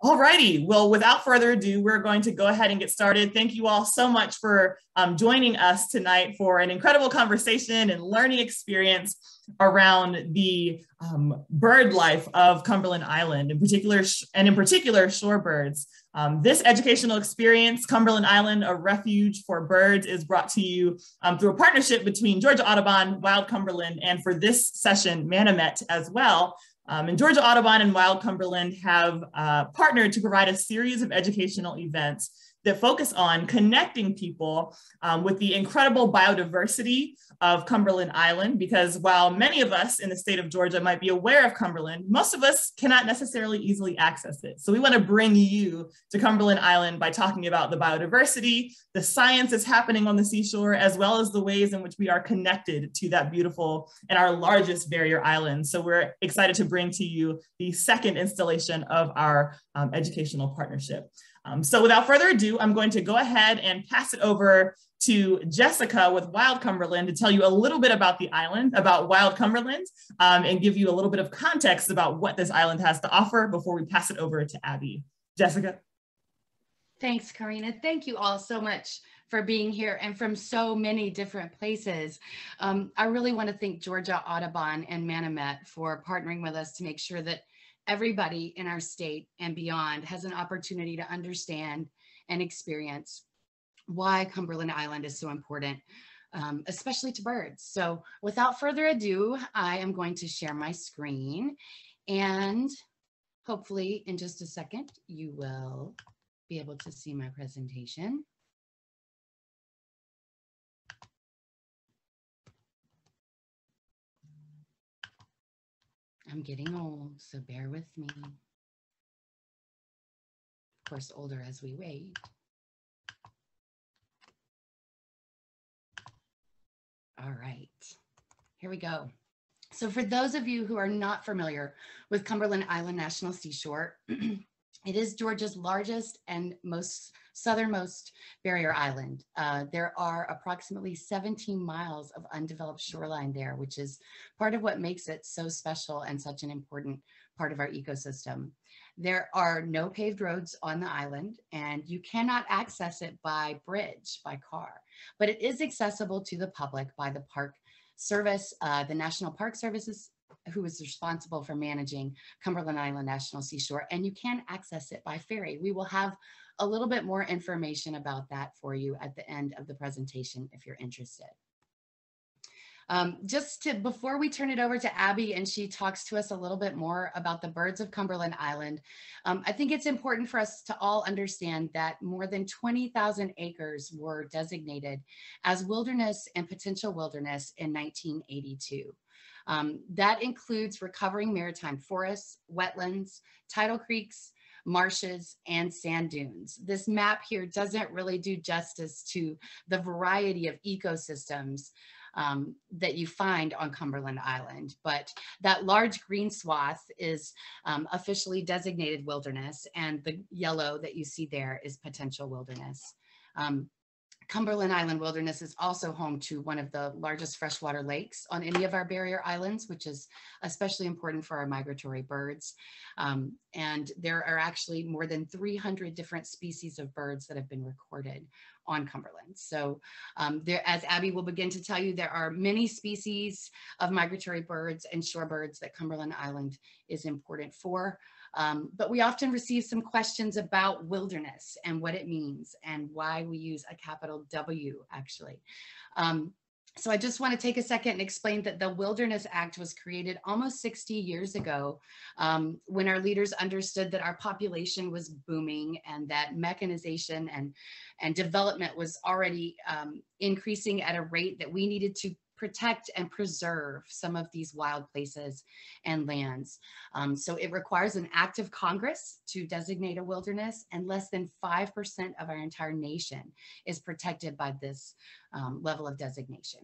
All righty. Well, without further ado, we're going to go ahead and get started. Thank you all so much for um, joining us tonight for an incredible conversation and learning experience around the um, bird life of Cumberland Island, in particular, and in particular, shorebirds. Um, this educational experience, Cumberland Island, a refuge for birds, is brought to you um, through a partnership between Georgia Audubon, Wild Cumberland, and for this session, Manomet as well, um, and Georgia Audubon and Wild Cumberland have uh, partnered to provide a series of educational events that focus on connecting people um, with the incredible biodiversity of Cumberland Island. Because while many of us in the state of Georgia might be aware of Cumberland, most of us cannot necessarily easily access it. So we want to bring you to Cumberland Island by talking about the biodiversity, the science that's happening on the seashore, as well as the ways in which we are connected to that beautiful and our largest barrier island. So we're excited to bring to you the second installation of our um, educational partnership. Um, so without further ado, I'm going to go ahead and pass it over to Jessica with Wild Cumberland to tell you a little bit about the island, about Wild Cumberland, um, and give you a little bit of context about what this island has to offer before we pass it over to Abby. Jessica. Thanks, Karina. Thank you all so much for being here and from so many different places. Um, I really want to thank Georgia Audubon and Manomet for partnering with us to make sure that everybody in our state and beyond has an opportunity to understand and experience why Cumberland Island is so important, um, especially to birds. So without further ado, I am going to share my screen and hopefully in just a second, you will be able to see my presentation. I'm getting old, so bear with me. Of course, older as we wait. All right, here we go. So for those of you who are not familiar with Cumberland Island National Seashore, it is Georgia's largest and most southernmost barrier island. Uh, there are approximately 17 miles of undeveloped shoreline there, which is part of what makes it so special and such an important part of our ecosystem. There are no paved roads on the island and you cannot access it by bridge, by car, but it is accessible to the public by the Park Service, uh, the National Park Services who is responsible for managing Cumberland Island National Seashore, and you can access it by ferry. We will have a little bit more information about that for you at the end of the presentation if you're interested. Um, just to, before we turn it over to Abby and she talks to us a little bit more about the birds of Cumberland Island, um, I think it's important for us to all understand that more than 20,000 acres were designated as wilderness and potential wilderness in 1982. Um, that includes recovering maritime forests, wetlands, tidal creeks, marshes, and sand dunes. This map here doesn't really do justice to the variety of ecosystems um, that you find on Cumberland Island. But that large green swath is um, officially designated wilderness and the yellow that you see there is potential wilderness. Um, Cumberland Island Wilderness is also home to one of the largest freshwater lakes on any of our barrier islands, which is especially important for our migratory birds. Um, and there are actually more than 300 different species of birds that have been recorded on Cumberland. So um, there, as Abby will begin to tell you, there are many species of migratory birds and shorebirds that Cumberland Island is important for. Um, but we often receive some questions about wilderness and what it means and why we use a capital W actually. Um, so I just want to take a second and explain that the Wilderness Act was created almost 60 years ago um, when our leaders understood that our population was booming and that mechanization and, and development was already um, increasing at a rate that we needed to protect and preserve some of these wild places and lands. Um, so it requires an act of Congress to designate a wilderness and less than 5% of our entire nation is protected by this um, level of designation.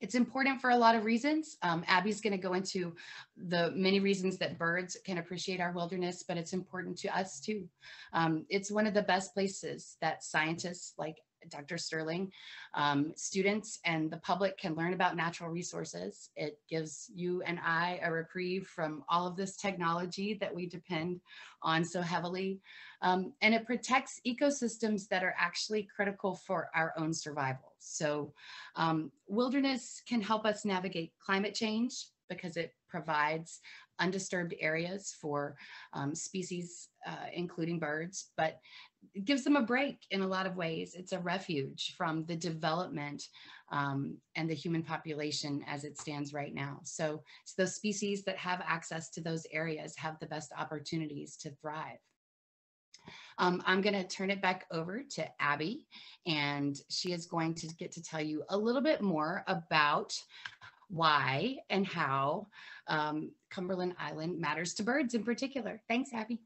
It's important for a lot of reasons. Um, Abby's going to go into the many reasons that birds can appreciate our wilderness, but it's important to us too. Um, it's one of the best places that scientists like Dr. Sterling. Um, students and the public can learn about natural resources. It gives you and I a reprieve from all of this technology that we depend on so heavily. Um, and it protects ecosystems that are actually critical for our own survival. So um, wilderness can help us navigate climate change because it provides undisturbed areas for um, species, uh, including birds, but it gives them a break in a lot of ways. It's a refuge from the development um, and the human population as it stands right now. So, so those species that have access to those areas have the best opportunities to thrive. Um, I'm going to turn it back over to Abby, and she is going to get to tell you a little bit more about why and how um, Cumberland Island matters to birds in particular. Thanks, Abby.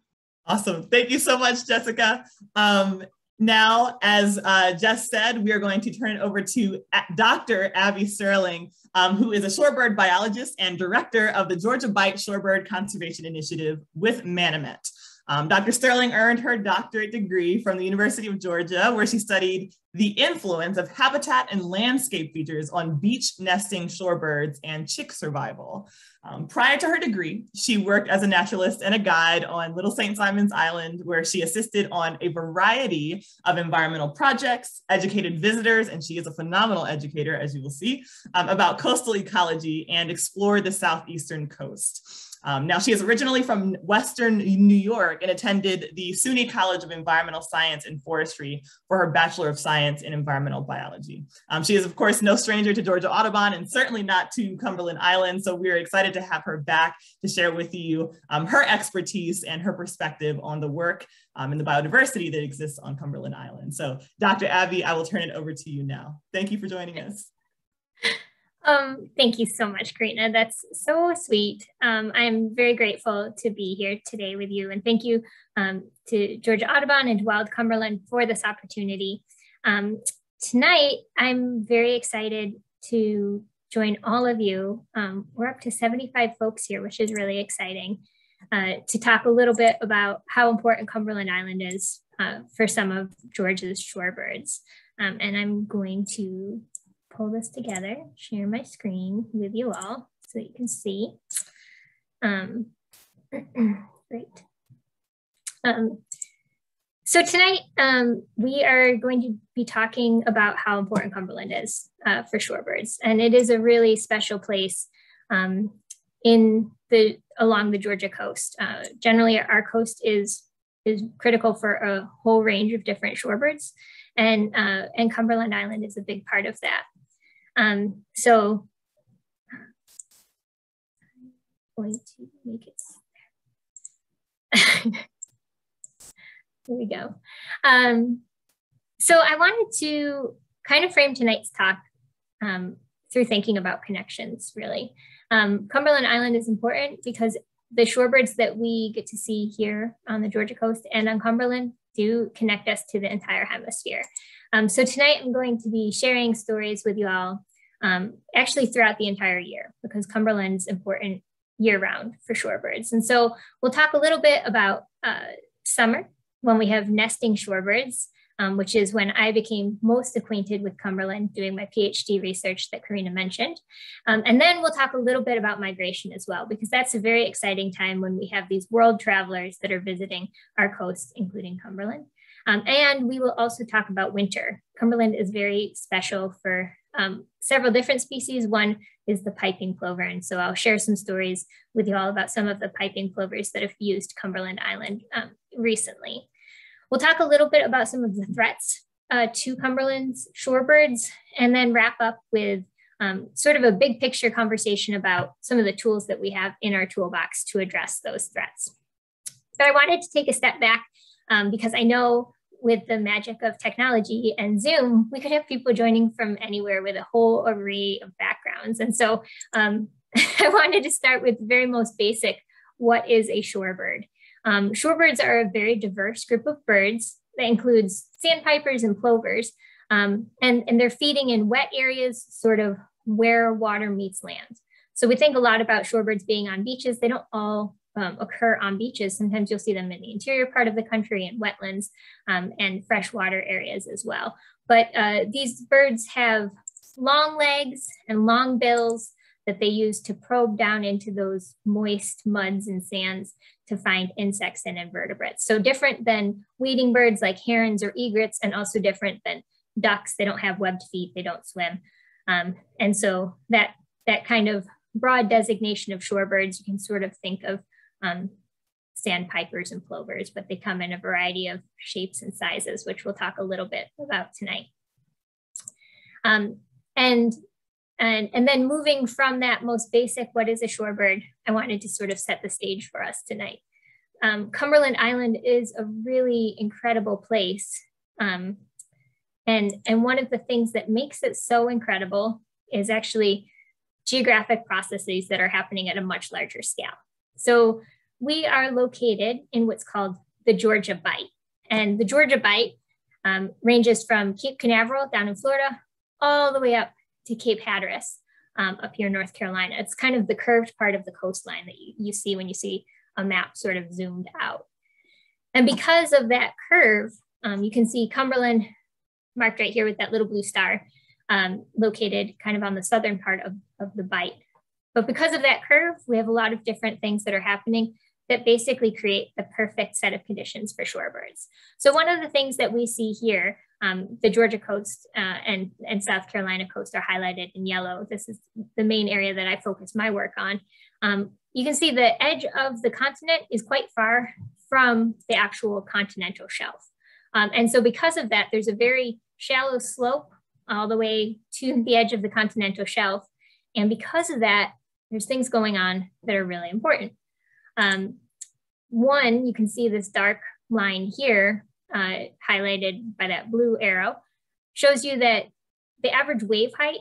Awesome. Thank you so much, Jessica. Um, now, as uh, Jess said, we are going to turn it over to Dr. Abby Sterling, um, who is a shorebird biologist and director of the Georgia Bight Shorebird Conservation Initiative with Manomet. Um, Dr. Sterling earned her doctorate degree from the University of Georgia, where she studied the influence of habitat and landscape features on beach nesting shorebirds and chick survival. Um, prior to her degree, she worked as a naturalist and a guide on Little St. Simon's Island, where she assisted on a variety of environmental projects, educated visitors, and she is a phenomenal educator, as you will see, um, about coastal ecology and explored the southeastern coast. Um, now, she is originally from Western New York and attended the SUNY College of Environmental Science and Forestry for her Bachelor of Science in Environmental Biology. Um, she is, of course, no stranger to Georgia Audubon and certainly not to Cumberland Island. So we're excited to have her back to share with you um, her expertise and her perspective on the work um, and the biodiversity that exists on Cumberland Island. So Dr. Abby, I will turn it over to you now. Thank you for joining us. Um, thank you so much, Karina. That's so sweet. Um, I'm very grateful to be here today with you. And thank you um, to Georgia Audubon and Wild Cumberland for this opportunity. Um, tonight, I'm very excited to join all of you. Um, we're up to 75 folks here, which is really exciting, uh, to talk a little bit about how important Cumberland Island is uh, for some of Georgia's shorebirds. Um, and I'm going to pull this together, share my screen with you all so that you can see. Um, great. Um, so tonight um, we are going to be talking about how important Cumberland is uh, for shorebirds, and it is a really special place um, in the along the Georgia coast. Uh, generally, our coast is is critical for a whole range of different shorebirds, and uh, and Cumberland Island is a big part of that. Um, so I'm going to make it. Here we go. Um, so I wanted to kind of frame tonight's talk um, through thinking about connections, really. Um, Cumberland Island is important because the shorebirds that we get to see here on the Georgia coast and on Cumberland do connect us to the entire hemisphere. Um, so tonight I'm going to be sharing stories with you all, um, actually throughout the entire year, because Cumberland's important year round for shorebirds. And so we'll talk a little bit about uh, summer when we have nesting shorebirds, um, which is when I became most acquainted with Cumberland doing my PhD research that Karina mentioned. Um, and then we'll talk a little bit about migration as well, because that's a very exciting time when we have these world travelers that are visiting our coast, including Cumberland. Um, and we will also talk about winter. Cumberland is very special for um, several different species. One is the piping plover. And so I'll share some stories with you all about some of the piping plovers that have used Cumberland Island um, recently. We'll talk a little bit about some of the threats uh, to Cumberland's shorebirds and then wrap up with um, sort of a big picture conversation about some of the tools that we have in our toolbox to address those threats. But I wanted to take a step back um, because I know with the magic of technology and Zoom, we could have people joining from anywhere with a whole array of backgrounds. And so um, I wanted to start with the very most basic, what is a shorebird? Um, shorebirds are a very diverse group of birds that includes sandpipers and plovers. Um, and, and they're feeding in wet areas, sort of where water meets land. So we think a lot about shorebirds being on beaches. They don't all um, occur on beaches. Sometimes you'll see them in the interior part of the country in wetlands um, and freshwater areas as well. but uh, these birds have long legs and long bills that they use to probe down into those moist muds and sands to find insects and invertebrates. So different than wading birds like herons or egrets, and also different than ducks. They don't have webbed feet, they don't swim. Um, and so that, that kind of broad designation of shorebirds, you can sort of think of um, sandpipers and plovers, but they come in a variety of shapes and sizes, which we'll talk a little bit about tonight. Um, and, and, and then moving from that most basic, what is a shorebird, I wanted to sort of set the stage for us tonight. Um, Cumberland Island is a really incredible place. Um, and, and one of the things that makes it so incredible is actually geographic processes that are happening at a much larger scale. So we are located in what's called the Georgia Bight. And the Georgia Bight um, ranges from Cape Canaveral down in Florida all the way up to Cape Hatteras um, up here in North Carolina. It's kind of the curved part of the coastline that you, you see when you see a map sort of zoomed out. And because of that curve, um, you can see Cumberland marked right here with that little blue star um, located kind of on the southern part of, of the bight. But because of that curve, we have a lot of different things that are happening that basically create the perfect set of conditions for shorebirds. So one of the things that we see here, um, the Georgia coast uh, and, and South Carolina coast are highlighted in yellow. This is the main area that I focus my work on. Um, you can see the edge of the continent is quite far from the actual continental shelf. Um, and so because of that, there's a very shallow slope all the way to the edge of the continental shelf. And because of that, there's things going on that are really important. Um, one, you can see this dark line here, uh, highlighted by that blue arrow, shows you that the average wave height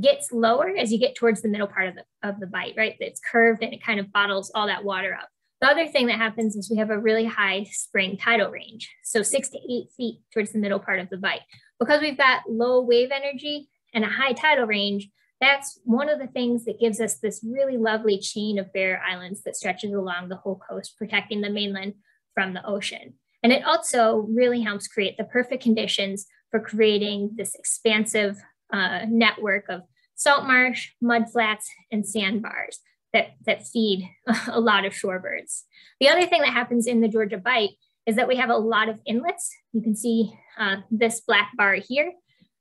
gets lower as you get towards the middle part of the, of the bight, right? It's curved and it kind of bottles all that water up. The other thing that happens is we have a really high spring tidal range. So six to eight feet towards the middle part of the bight. Because we've got low wave energy and a high tidal range, that's one of the things that gives us this really lovely chain of barrier islands that stretches along the whole coast, protecting the mainland from the ocean. And it also really helps create the perfect conditions for creating this expansive uh, network of salt marsh, mud flats, and sandbars that, that feed a lot of shorebirds. The other thing that happens in the Georgia Bight is that we have a lot of inlets. You can see uh, this black bar here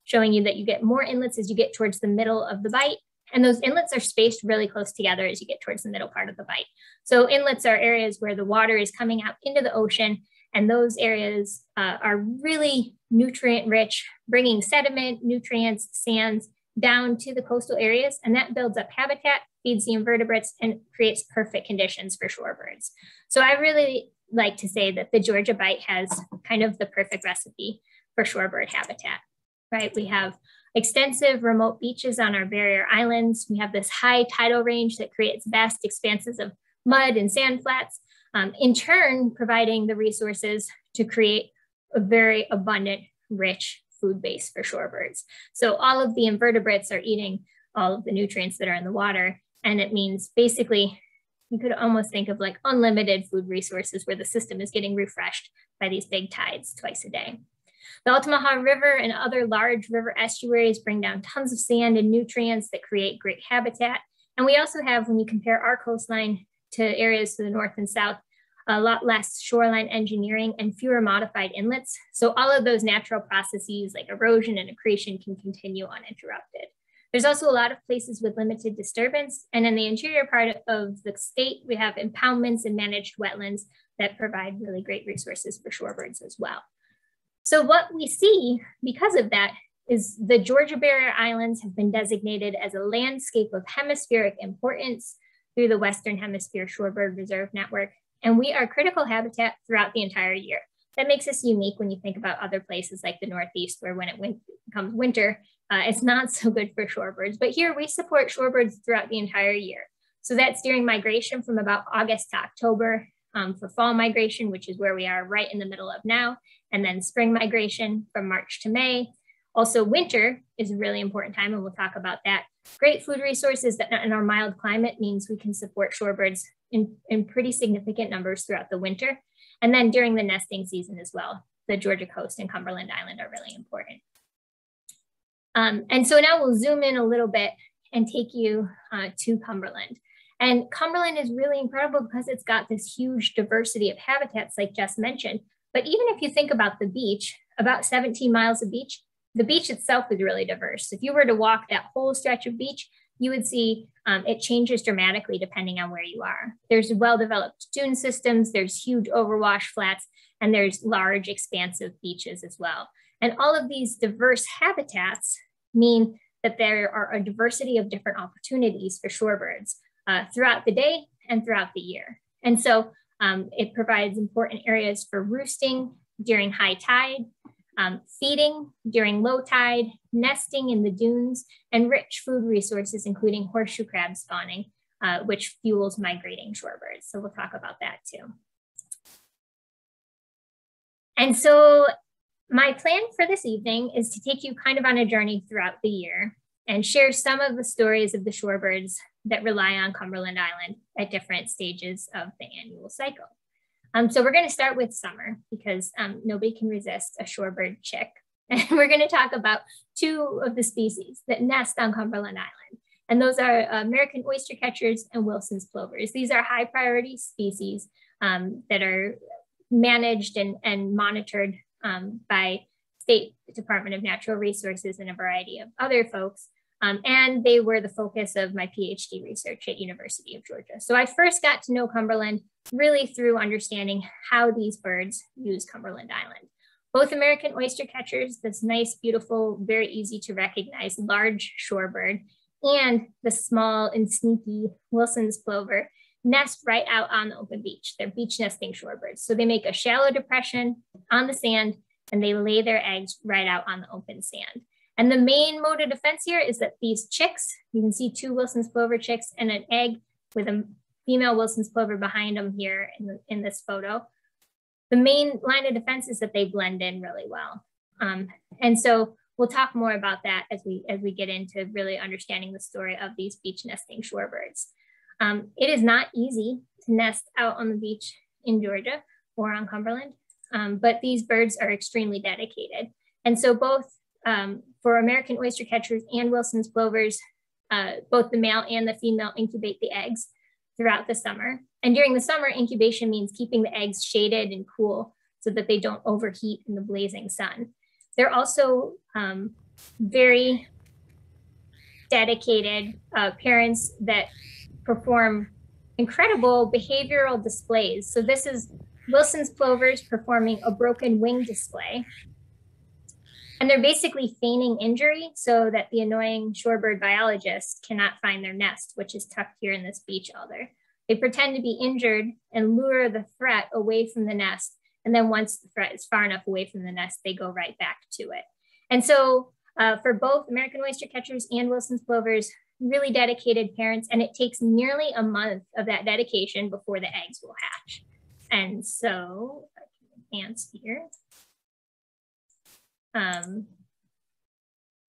showing you that you get more inlets as you get towards the middle of the bight. And those inlets are spaced really close together as you get towards the middle part of the bight. So inlets are areas where the water is coming out into the ocean and those areas uh, are really nutrient rich, bringing sediment, nutrients, sands down to the coastal areas. And that builds up habitat, feeds the invertebrates, and creates perfect conditions for shorebirds. So I really like to say that the Georgia Bight has kind of the perfect recipe for shorebird habitat right? We have extensive remote beaches on our barrier islands. We have this high tidal range that creates vast expanses of mud and sand flats, um, in turn, providing the resources to create a very abundant, rich food base for shorebirds. So all of the invertebrates are eating all of the nutrients that are in the water. And it means basically, you could almost think of like unlimited food resources where the system is getting refreshed by these big tides twice a day. The Altamaha River and other large river estuaries bring down tons of sand and nutrients that create great habitat. And we also have, when you compare our coastline to areas to the north and south, a lot less shoreline engineering and fewer modified inlets. So all of those natural processes like erosion and accretion can continue uninterrupted. There's also a lot of places with limited disturbance. And in the interior part of the state, we have impoundments and managed wetlands that provide really great resources for shorebirds as well. So what we see because of that is the Georgia Barrier Islands have been designated as a landscape of hemispheric importance through the Western Hemisphere Shorebird Reserve Network. And we are critical habitat throughout the entire year. That makes us unique when you think about other places like the Northeast, where when it win comes winter, uh, it's not so good for shorebirds. But here we support shorebirds throughout the entire year. So that's during migration from about August to October um, for fall migration, which is where we are right in the middle of now, and then spring migration from March to May. Also, winter is a really important time, and we'll talk about that. Great food resources that in our mild climate means we can support shorebirds in, in pretty significant numbers throughout the winter. And then during the nesting season as well, the Georgia coast and Cumberland Island are really important. Um, and so now we'll zoom in a little bit and take you uh, to Cumberland. And Cumberland is really incredible because it's got this huge diversity of habitats like Jess mentioned. But even if you think about the beach, about 17 miles of beach, the beach itself is really diverse. If you were to walk that whole stretch of beach, you would see um, it changes dramatically depending on where you are. There's well-developed dune systems, there's huge overwash flats, and there's large expansive beaches as well. And all of these diverse habitats mean that there are a diversity of different opportunities for shorebirds uh, throughout the day and throughout the year. And so um, it provides important areas for roosting during high tide, um, feeding during low tide, nesting in the dunes, and rich food resources, including horseshoe crab spawning, uh, which fuels migrating shorebirds. So we'll talk about that too. And so my plan for this evening is to take you kind of on a journey throughout the year and share some of the stories of the shorebirds that rely on Cumberland Island at different stages of the annual cycle. Um, so we're going to start with summer because um, nobody can resist a shorebird chick. And we're going to talk about two of the species that nest on Cumberland Island. And those are American oyster catchers and Wilson's plovers. These are high priority species um, that are managed and, and monitored um, by State Department of Natural Resources and a variety of other folks. Um, and they were the focus of my PhD research at University of Georgia. So I first got to know Cumberland really through understanding how these birds use Cumberland Island. Both American oyster catchers, this nice, beautiful, very easy to recognize large shorebird, and the small and sneaky Wilson's plover nest right out on the open beach. They're beach nesting shorebirds. So they make a shallow depression on the sand and they lay their eggs right out on the open sand. And the main mode of defense here is that these chicks, you can see two Wilson's plover chicks and an egg with a female Wilson's plover behind them here in, the, in this photo. The main line of defense is that they blend in really well. Um, and so we'll talk more about that as we, as we get into really understanding the story of these beach nesting shorebirds. Um, it is not easy to nest out on the beach in Georgia or on Cumberland, um, but these birds are extremely dedicated. And so both um, for American oyster catchers and Wilson's plovers, uh, both the male and the female incubate the eggs throughout the summer. And during the summer, incubation means keeping the eggs shaded and cool so that they don't overheat in the blazing sun. They're also um, very dedicated uh, parents that perform incredible behavioral displays. So this is Wilson's plovers performing a broken wing display. And they're basically feigning injury so that the annoying shorebird biologists cannot find their nest, which is tucked here in this beach elder. They pretend to be injured and lure the threat away from the nest. And then once the threat is far enough away from the nest, they go right back to it. And so uh, for both American oyster catchers and Wilson's plovers, really dedicated parents, and it takes nearly a month of that dedication before the eggs will hatch. And so I can enhance here. Um,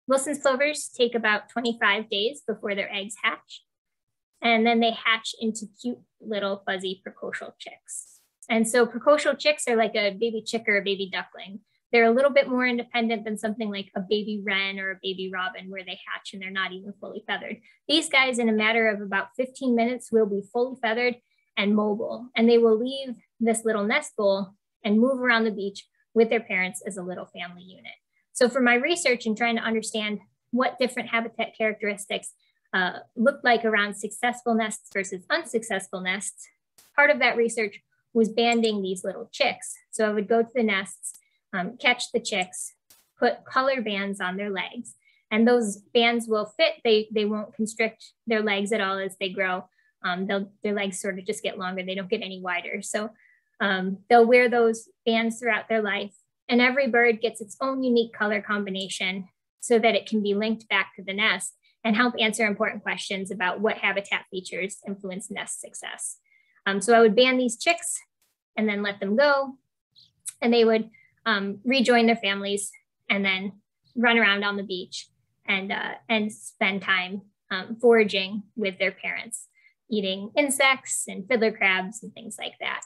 Wilson's plovers take about 25 days before their eggs hatch. And then they hatch into cute little fuzzy precocial chicks. And so precocial chicks are like a baby chick or a baby duckling. They're a little bit more independent than something like a baby wren or a baby robin where they hatch and they're not even fully feathered. These guys in a matter of about 15 minutes will be fully feathered and mobile and they will leave this little nest bowl and move around the beach with their parents as a little family unit. So for my research and trying to understand what different habitat characteristics uh, look like around successful nests versus unsuccessful nests, part of that research was banding these little chicks. So I would go to the nests um, catch the chicks, put color bands on their legs. And those bands will fit, they, they won't constrict their legs at all as they grow. Um, their legs sort of just get longer, they don't get any wider. So um, they'll wear those bands throughout their life. And every bird gets its own unique color combination so that it can be linked back to the nest and help answer important questions about what habitat features influence nest success. Um, so I would band these chicks and then let them go. And they would um, rejoin their families and then run around on the beach and, uh, and spend time um, foraging with their parents, eating insects and fiddler crabs and things like that.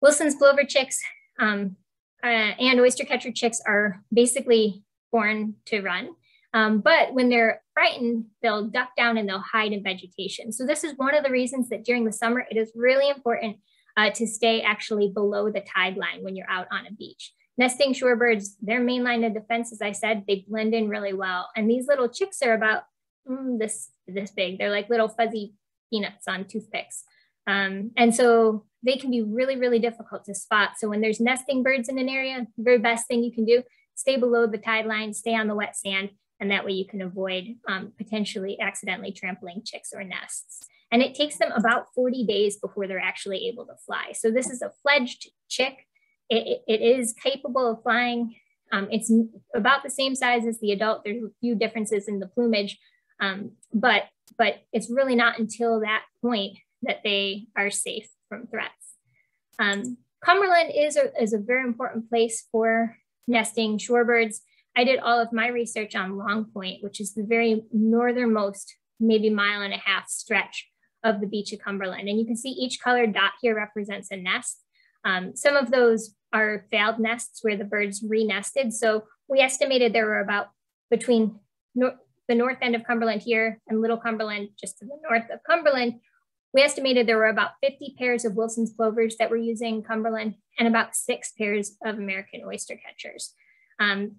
Wilson's plover chicks um, uh, and oyster catcher chicks are basically born to run. Um, but when they're frightened, they'll duck down and they'll hide in vegetation. So this is one of the reasons that during the summer, it is really important uh, to stay actually below the tide line when you're out on a beach. Nesting shorebirds, their main line of defense, as I said, they blend in really well. And these little chicks are about mm, this, this big. They're like little fuzzy peanuts on toothpicks. Um, and so they can be really, really difficult to spot. So when there's nesting birds in an area, the very best thing you can do, stay below the tide line, stay on the wet sand, and that way you can avoid um, potentially accidentally trampling chicks or nests. And it takes them about 40 days before they're actually able to fly. So this is a fledged chick. it, it is capable of flying. Um, it's about the same size as the adult. There's a few differences in the plumage, um, but, but it's really not until that point that they are safe from threats. Um, Cumberland is a, is a very important place for nesting shorebirds. I did all of my research on Long Point, which is the very northernmost, maybe mile and a half stretch of the beach of Cumberland. And you can see each colored dot here represents a nest. Um, some of those are failed nests where the birds re-nested. So we estimated there were about between the north end of Cumberland here and Little Cumberland, just to the north of Cumberland, we estimated there were about 50 pairs of Wilson's plovers that were using Cumberland and about six pairs of American oyster catchers. Um,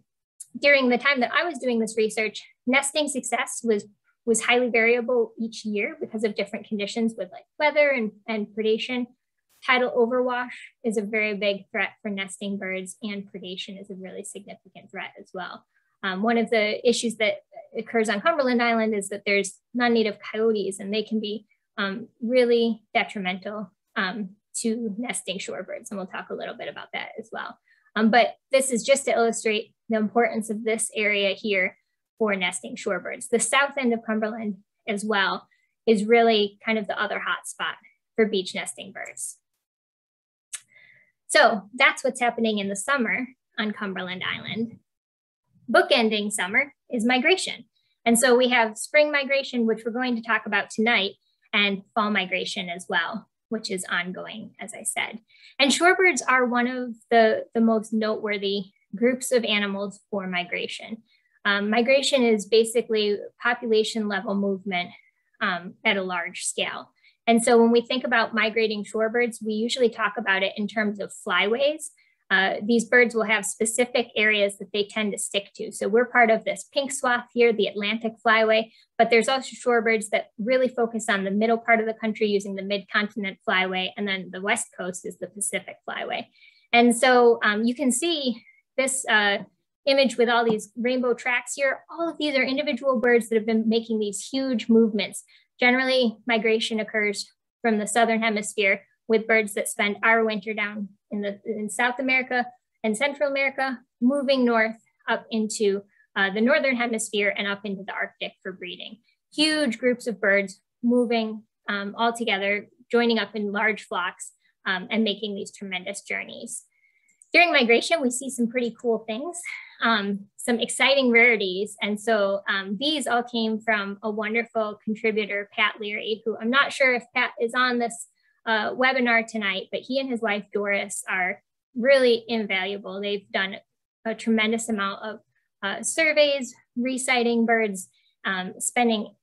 during the time that I was doing this research, nesting success was was highly variable each year because of different conditions with like weather and, and predation. Tidal overwash is a very big threat for nesting birds and predation is a really significant threat as well. Um, one of the issues that occurs on Cumberland Island is that there's non-native coyotes and they can be um, really detrimental um, to nesting shorebirds. And we'll talk a little bit about that as well. Um, but this is just to illustrate the importance of this area here for nesting shorebirds. The south end of Cumberland as well is really kind of the other hot spot for beach nesting birds. So that's what's happening in the summer on Cumberland Island. Bookending summer is migration. And so we have spring migration, which we're going to talk about tonight, and fall migration as well, which is ongoing, as I said. And shorebirds are one of the, the most noteworthy groups of animals for migration. Um, migration is basically population level movement um, at a large scale. And so when we think about migrating shorebirds, we usually talk about it in terms of flyways. Uh, these birds will have specific areas that they tend to stick to. So we're part of this pink swath here, the Atlantic flyway, but there's also shorebirds that really focus on the middle part of the country using the mid-continent flyway, and then the west coast is the Pacific flyway. And so um, you can see this uh, image with all these rainbow tracks here. All of these are individual birds that have been making these huge movements. Generally, migration occurs from the Southern hemisphere with birds that spend our winter down in, the, in South America and Central America, moving north up into uh, the Northern hemisphere and up into the Arctic for breeding. Huge groups of birds moving um, all together, joining up in large flocks um, and making these tremendous journeys. During migration, we see some pretty cool things, um, some exciting rarities. And so um, these all came from a wonderful contributor, Pat Leary, who I'm not sure if Pat is on this uh, webinar tonight, but he and his wife Doris are really invaluable. They've done a tremendous amount of uh, surveys, resighting birds, um, spending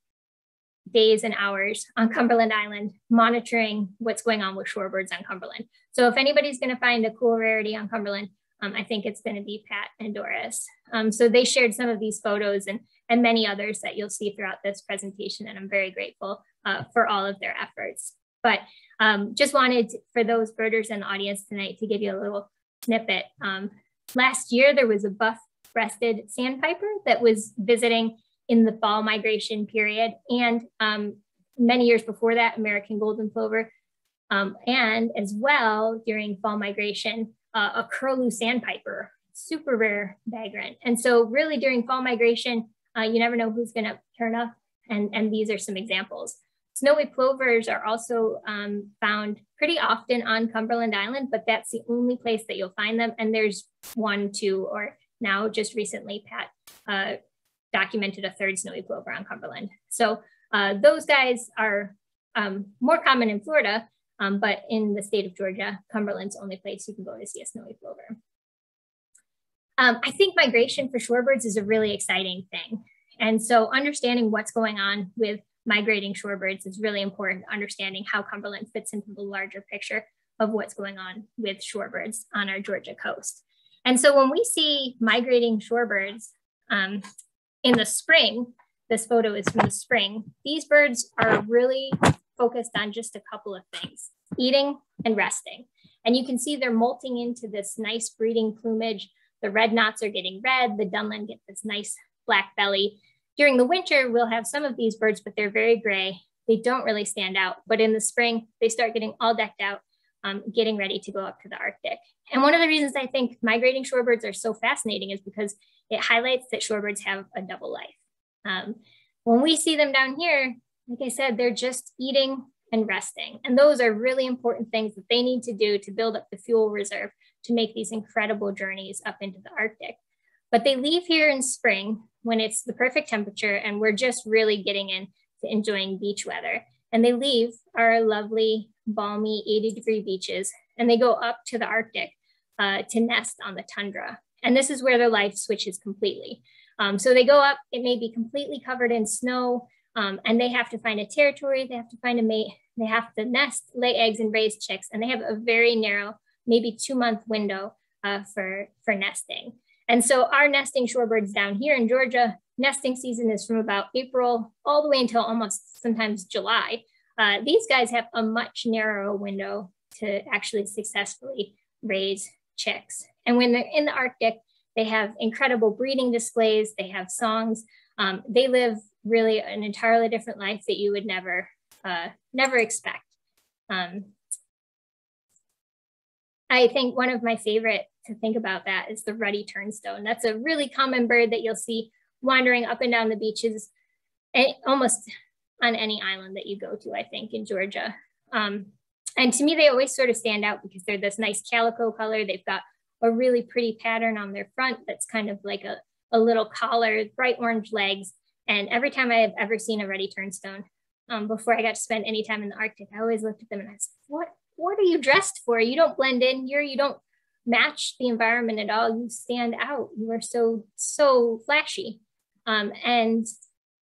days and hours on Cumberland Island, monitoring what's going on with shorebirds on Cumberland. So if anybody's gonna find a cool rarity on Cumberland, um, I think it's gonna be Pat and Doris. Um, so they shared some of these photos and, and many others that you'll see throughout this presentation, and I'm very grateful uh, for all of their efforts. But um, just wanted for those birders in the audience tonight to give you a little snippet. Um, last year, there was a buff-breasted sandpiper that was visiting in the fall migration period. And um, many years before that, American golden plover. Um, and as well, during fall migration, uh, a curlew sandpiper, super rare vagrant. And so really during fall migration, uh, you never know who's gonna turn up. And, and these are some examples. Snowy plovers are also um, found pretty often on Cumberland Island, but that's the only place that you'll find them. And there's one, two, or now just recently, Pat uh, documented a third snowy plover on Cumberland. So uh, those guys are um, more common in Florida, um, but in the state of Georgia, Cumberland's only place you can go to see a snowy plover. Um, I think migration for shorebirds is a really exciting thing. And so understanding what's going on with migrating shorebirds is really important, understanding how Cumberland fits into the larger picture of what's going on with shorebirds on our Georgia coast. And so when we see migrating shorebirds um, in the spring, this photo is from the spring, these birds are really focused on just a couple of things, eating and resting. And you can see they're molting into this nice breeding plumage. The red knots are getting red, the dunlin get this nice black belly. During the winter, we'll have some of these birds, but they're very gray. They don't really stand out. But in the spring, they start getting all decked out, um, getting ready to go up to the Arctic. And one of the reasons I think migrating shorebirds are so fascinating is because it highlights that shorebirds have a double life. Um, when we see them down here, like I said, they're just eating and resting. And those are really important things that they need to do to build up the fuel reserve to make these incredible journeys up into the Arctic. But they leave here in spring when it's the perfect temperature and we're just really getting into enjoying beach weather. And they leave our lovely, balmy 80 degree beaches and they go up to the Arctic uh, to nest on the tundra. And this is where their life switches completely. Um, so they go up, it may be completely covered in snow, um, and they have to find a territory, they have to find a mate, they have to nest, lay eggs, and raise chicks. And they have a very narrow, maybe two month window uh, for, for nesting. And so our nesting shorebirds down here in Georgia, nesting season is from about April all the way until almost sometimes July. Uh, these guys have a much narrower window to actually successfully raise chicks. And when they're in the Arctic, they have incredible breeding displays, they have songs. Um, they live really an entirely different life that you would never, uh, never expect. Um, I think one of my favorite to think about that is the ruddy turnstone. That's a really common bird that you'll see wandering up and down the beaches eh, almost on any island that you go to, I think, in Georgia. Um, and to me, they always sort of stand out because they're this nice calico color. They've got a really pretty pattern on their front that's kind of like a, a little collar, bright orange legs. And every time I have ever seen a ruddy turnstone, um, before I got to spend any time in the Arctic, I always looked at them and I said, what, what are you dressed for? You don't blend in here. You don't match the environment at all. You stand out. You are so, so flashy. Um, and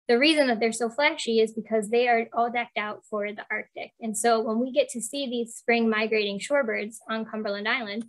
the reason that they're so flashy is because they are all decked out for the Arctic. And so when we get to see these spring migrating shorebirds on Cumberland Island,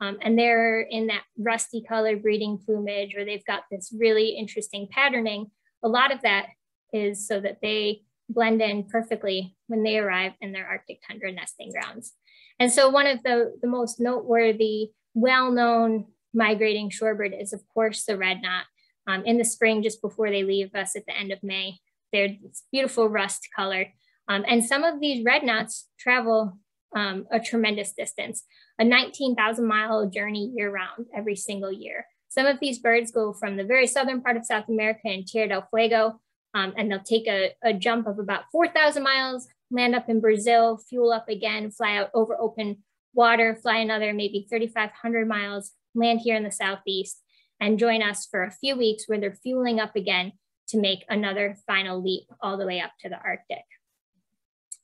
um, and they're in that rusty color breeding plumage, or they've got this really interesting patterning, a lot of that is so that they blend in perfectly when they arrive in their Arctic tundra nesting grounds. And so one of the, the most noteworthy, well-known migrating shorebird is of course the red knot um, in the spring, just before they leave us at the end of May. They're this beautiful rust color. Um, and some of these red knots travel um, a tremendous distance, a 19,000 mile journey year round every single year. Some of these birds go from the very southern part of South America in Tierra del Fuego, um, and they'll take a, a jump of about 4,000 miles, land up in Brazil, fuel up again, fly out over open water, fly another maybe 3,500 miles, land here in the Southeast, and join us for a few weeks where they're fueling up again to make another final leap all the way up to the Arctic.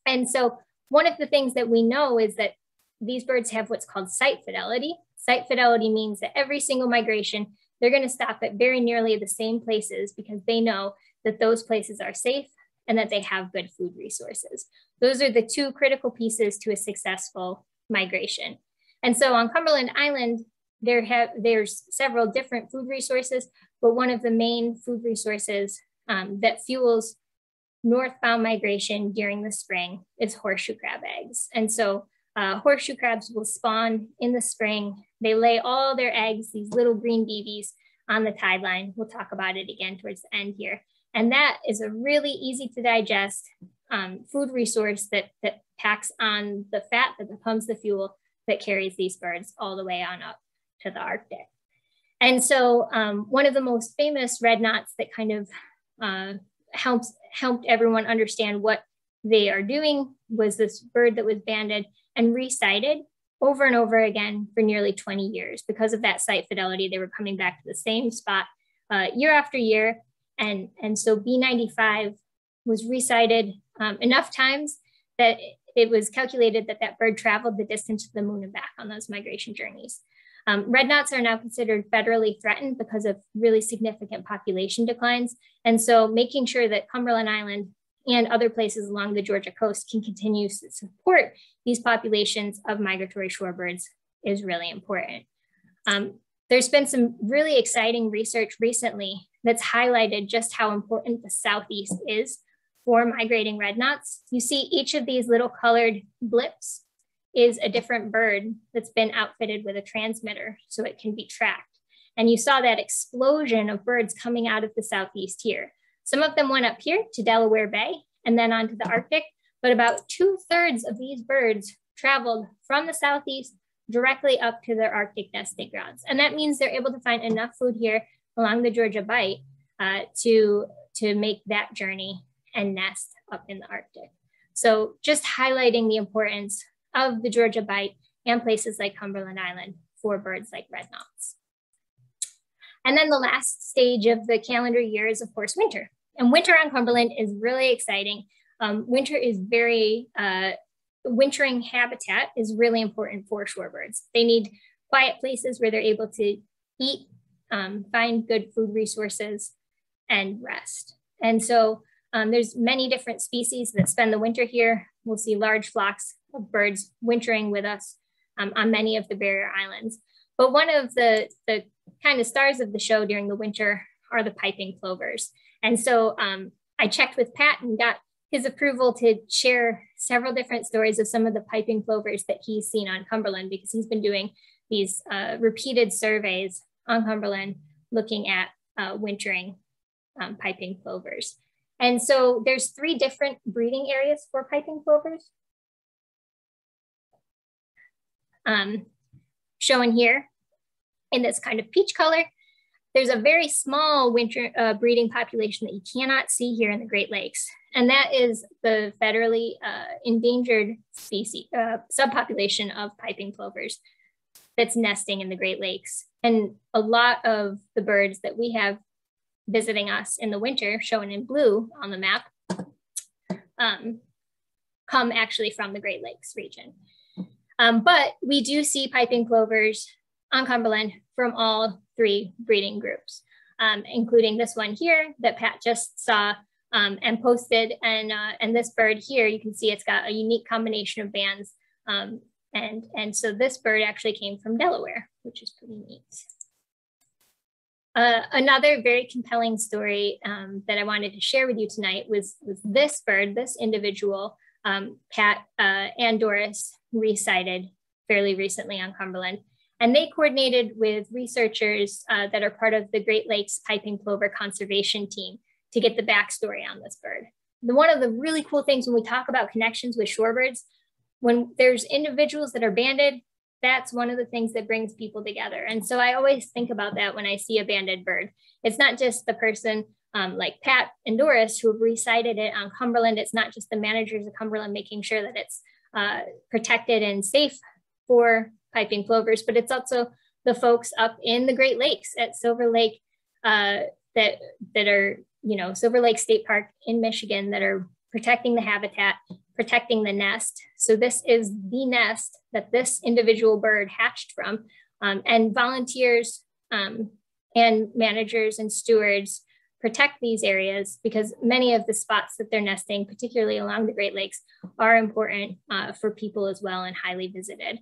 And so one of the things that we know is that these birds have what's called site fidelity. Site fidelity means that every single migration, they're gonna stop at very nearly the same places because they know that those places are safe and that they have good food resources. Those are the two critical pieces to a successful migration. And so on Cumberland Island, there have there's several different food resources, but one of the main food resources um, that fuels northbound migration during the spring is horseshoe crab eggs. And so uh, horseshoe crabs will spawn in the spring. They lay all their eggs, these little green BBs on the tide line. We'll talk about it again towards the end here. And that is a really easy to digest um, food resource that, that packs on the fat that becomes the fuel that carries these birds all the way on up to the Arctic. And so um, one of the most famous red knots that kind of uh, helps helped everyone understand what they are doing was this bird that was banded and resighted over and over again for nearly 20 years. Because of that site fidelity, they were coming back to the same spot uh, year after year. And, and so B95 was resighted um, enough times that it was calculated that that bird traveled the distance to the moon and back on those migration journeys. Um, red knots are now considered federally threatened because of really significant population declines. And so making sure that Cumberland Island and other places along the Georgia coast can continue to support these populations of migratory shorebirds is really important. Um, there's been some really exciting research recently that's highlighted just how important the Southeast is for migrating red knots. You see each of these little colored blips is a different bird that's been outfitted with a transmitter so it can be tracked. And you saw that explosion of birds coming out of the Southeast here. Some of them went up here to Delaware Bay and then onto the Arctic, but about two thirds of these birds traveled from the Southeast directly up to their Arctic nesting grounds. And that means they're able to find enough food here along the Georgia Bight uh, to, to make that journey and nest up in the Arctic. So just highlighting the importance of the Georgia Bight and places like Cumberland Island for birds like red knots. And then the last stage of the calendar year is of course winter. And winter on Cumberland is really exciting. Um, winter is very, uh, wintering habitat is really important for shorebirds. They need quiet places where they're able to eat, um, find good food resources, and rest. And so um, there's many different species that spend the winter here. We'll see large flocks of birds wintering with us um, on many of the barrier islands. But one of the, the kind of stars of the show during the winter are the piping plovers. And so um, I checked with Pat and got his approval to share several different stories of some of the piping plovers that he's seen on Cumberland because he's been doing these uh, repeated surveys on Cumberland looking at uh, wintering um, piping plovers. And so there's three different breeding areas for piping plovers. Um, shown here in this kind of peach color. There's a very small winter uh, breeding population that you cannot see here in the Great Lakes. And that is the federally uh, endangered species, uh, subpopulation of piping plovers that's nesting in the Great Lakes. And a lot of the birds that we have visiting us in the winter, shown in blue on the map, um, come actually from the Great Lakes region. Um, but we do see piping plovers on Cumberland from all three breeding groups, um, including this one here that Pat just saw um, and posted. And, uh, and this bird here, you can see it's got a unique combination of bands. Um, and, and so this bird actually came from Delaware, which is pretty neat. Uh, another very compelling story um, that I wanted to share with you tonight was, was this bird, this individual, um, Pat uh, and Doris resighted fairly recently on Cumberland. And they coordinated with researchers uh, that are part of the Great Lakes Piping Plover Conservation Team to get the backstory on this bird. The, one of the really cool things when we talk about connections with shorebirds, when there's individuals that are banded, that's one of the things that brings people together. And so I always think about that when I see a banded bird. It's not just the person um, like Pat and Doris who have resighted it on Cumberland. It's not just the managers of Cumberland making sure that it's uh, protected and safe for piping plovers, but it's also the folks up in the Great Lakes at Silver Lake uh, that that are you know Silver Lake State Park in Michigan that are protecting the habitat, protecting the nest. So this is the nest that this individual bird hatched from, um, and volunteers um, and managers and stewards protect these areas because many of the spots that they're nesting, particularly along the Great Lakes, are important uh, for people as well and highly visited.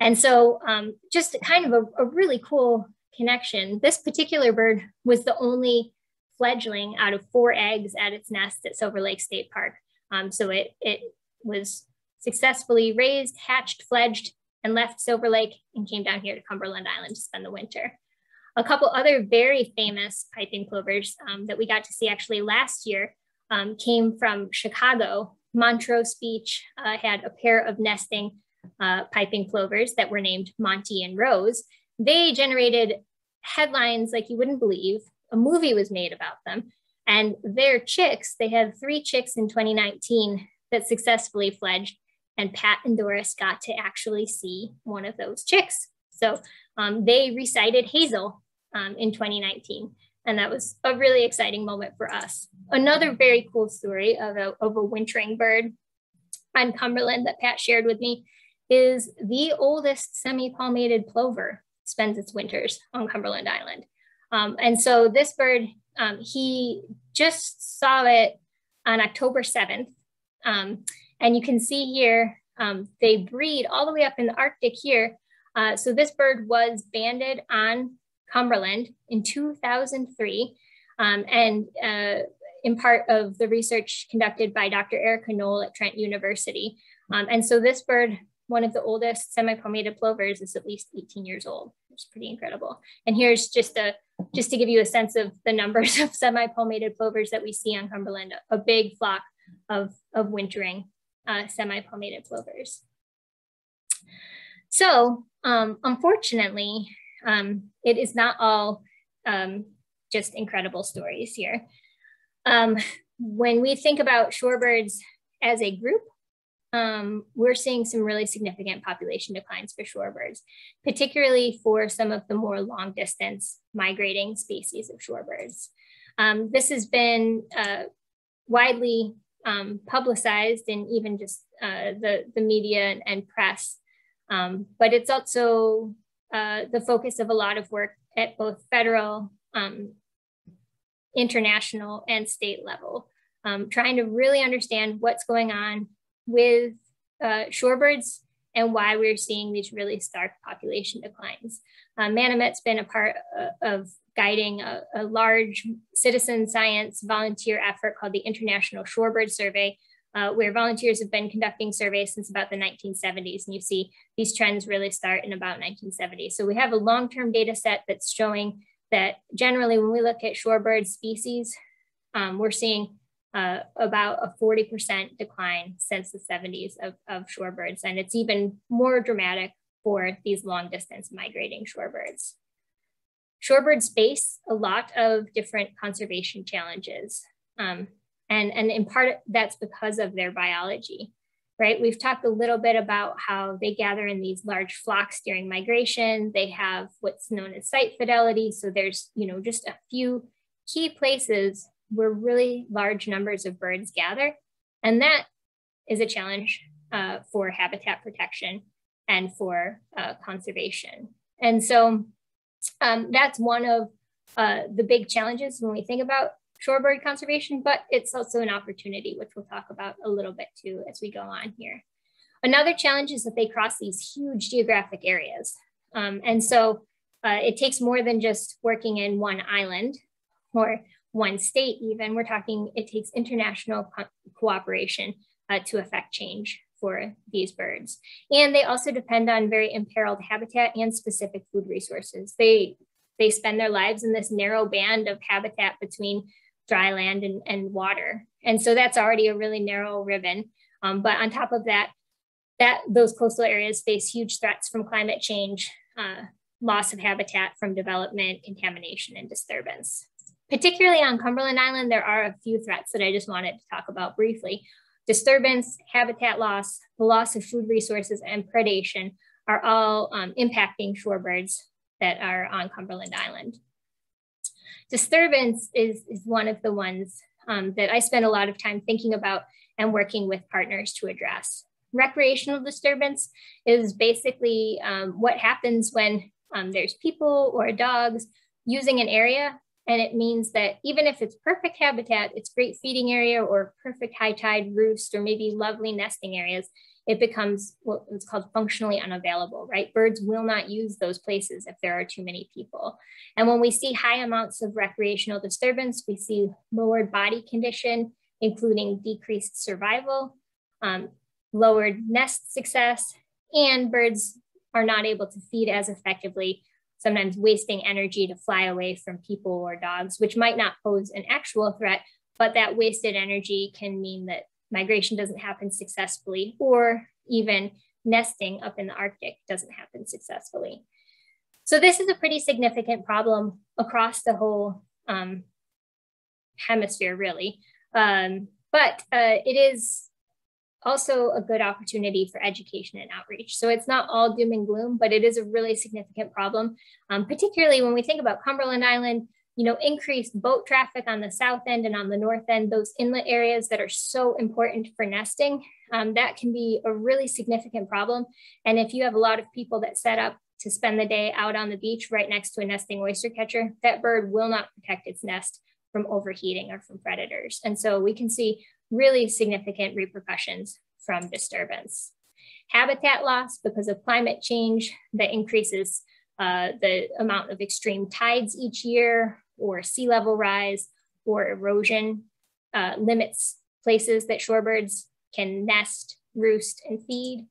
And so um, just kind of a, a, really cool connection. This particular bird was the only fledgling out of four eggs at its nest at Silver Lake State Park. Um, so it, it was successfully raised, hatched, fledged, and left Silver Lake and came down here to Cumberland Island to spend the winter. A couple other very famous piping plovers um, that we got to see actually last year um, came from Chicago. Montrose Beach uh, had a pair of nesting uh, piping plovers that were named Monty and Rose. They generated headlines like you wouldn't believe. A movie was made about them. And their chicks, they had three chicks in 2019 that successfully fledged. And Pat and Doris got to actually see one of those chicks. So um, they resighted Hazel um, in 2019. And that was a really exciting moment for us. Another very cool story of a, of a wintering bird on Cumberland that Pat shared with me is the oldest semi-palmated plover spends its winters on Cumberland Island. Um, and so this bird, um, he just saw it on October 7th. Um, and you can see here, um, they breed all the way up in the Arctic here. Uh, so this bird was banded on Cumberland in 2003. Um, and uh, in part of the research conducted by Dr. Erica Nol at Trent University. Um, and so this bird, one of the oldest semi-palmated plovers is at least 18 years old, is pretty incredible. And here's just a just to give you a sense of the numbers of semi-palmated plovers that we see on Cumberland, a big flock of, of wintering uh, semi-palmated plovers. So um, unfortunately, um, it is not all um, just incredible stories here. Um, when we think about shorebirds as a group, um, we're seeing some really significant population declines for shorebirds, particularly for some of the more long distance migrating species of shorebirds. Um, this has been uh, widely um, publicized in even just uh, the, the media and, and press, um, but it's also uh, the focus of a lot of work at both federal um, international and state level, um, trying to really understand what's going on with uh, shorebirds and why we're seeing these really stark population declines. Uh, Manomet's been a part uh, of guiding a, a, large citizen science volunteer effort called the International Shorebird Survey, uh, where volunteers have been conducting surveys since about the 1970s. And you see these trends really start in about 1970. So we have a long-term data set that's showing that generally when we look at shorebird species, um, we're seeing uh, about a 40% decline since the 70s of, of shorebirds. And it's even more dramatic for these long distance migrating shorebirds. Shorebirds face a lot of different conservation challenges. Um, and, and in part that's because of their biology right? We've talked a little bit about how they gather in these large flocks during migration. They have what's known as site fidelity. So there's, you know, just a few key places where really large numbers of birds gather. And that is a challenge uh, for habitat protection and for uh, conservation. And so um, that's one of uh, the big challenges when we think about shorebird conservation, but it's also an opportunity, which we'll talk about a little bit too as we go on here. Another challenge is that they cross these huge geographic areas. Um, and so uh, it takes more than just working in one island or one state even. We're talking, it takes international co cooperation uh, to affect change for these birds. And they also depend on very imperiled habitat and specific food resources. They, they spend their lives in this narrow band of habitat between dry land and, and water. And so that's already a really narrow ribbon. Um, but on top of that, that those coastal areas face huge threats from climate change, uh, loss of habitat from development, contamination, and disturbance. Particularly on Cumberland Island, there are a few threats that I just wanted to talk about briefly. Disturbance, habitat loss, the loss of food resources, and predation are all um, impacting shorebirds that are on Cumberland Island. Disturbance is, is one of the ones um, that I spend a lot of time thinking about and working with partners to address. Recreational disturbance is basically um, what happens when um, there's people or dogs using an area and it means that even if it's perfect habitat, it's great feeding area or perfect high tide roost or maybe lovely nesting areas, it becomes what's called functionally unavailable, right? Birds will not use those places if there are too many people. And when we see high amounts of recreational disturbance, we see lowered body condition, including decreased survival, um, lowered nest success, and birds are not able to feed as effectively, sometimes wasting energy to fly away from people or dogs, which might not pose an actual threat, but that wasted energy can mean that migration doesn't happen successfully, or even nesting up in the Arctic doesn't happen successfully. So this is a pretty significant problem across the whole um, hemisphere, really. Um, but uh, it is also a good opportunity for education and outreach. So it's not all doom and gloom, but it is a really significant problem, um, particularly when we think about Cumberland Island, you know, increased boat traffic on the south end and on the north end, those inlet areas that are so important for nesting. um, that can be a really significant problem. And if you have a lot of people that set up to spend the day out on the beach right next to a nesting oyster catcher, that bird will not protect its nest from overheating or from predators. And so we can see really significant repercussions from disturbance. Habitat loss because of climate change that increases uh, the amount of extreme tides each year or sea level rise or erosion uh, limits places that shorebirds can nest, roost, and feed.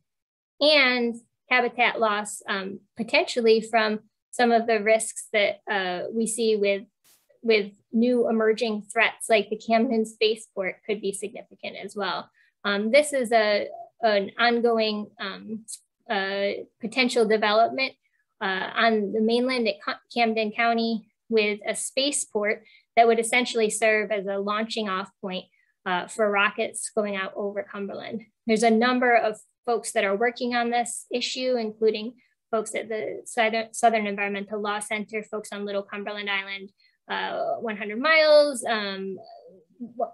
And habitat loss um, potentially from some of the risks that uh, we see with, with new emerging threats like the Camden spaceport could be significant as well. Um, this is a, an ongoing um, uh, potential development uh, on the mainland at Camden County with a spaceport that would essentially serve as a launching off point uh, for rockets going out over Cumberland. There's a number of folks that are working on this issue, including folks at the Southern, Southern Environmental Law Center, folks on Little Cumberland Island, uh, 100 Miles, um,